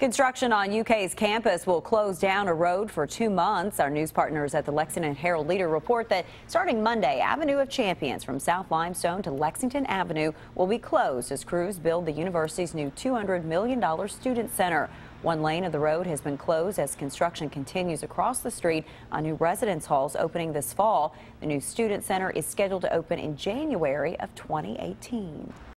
Construction on UK's campus will close down a road for two months. Our news partners at the Lexington Herald Leader report that starting Monday, Avenue of Champions from South Limestone to Lexington Avenue will be closed as crews build the university's new $200 million student center. One lane of the road has been closed as construction continues across the street on new residence halls opening this fall. The new student center is scheduled to open in January of 2018.